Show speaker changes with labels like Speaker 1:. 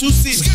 Speaker 1: two seats.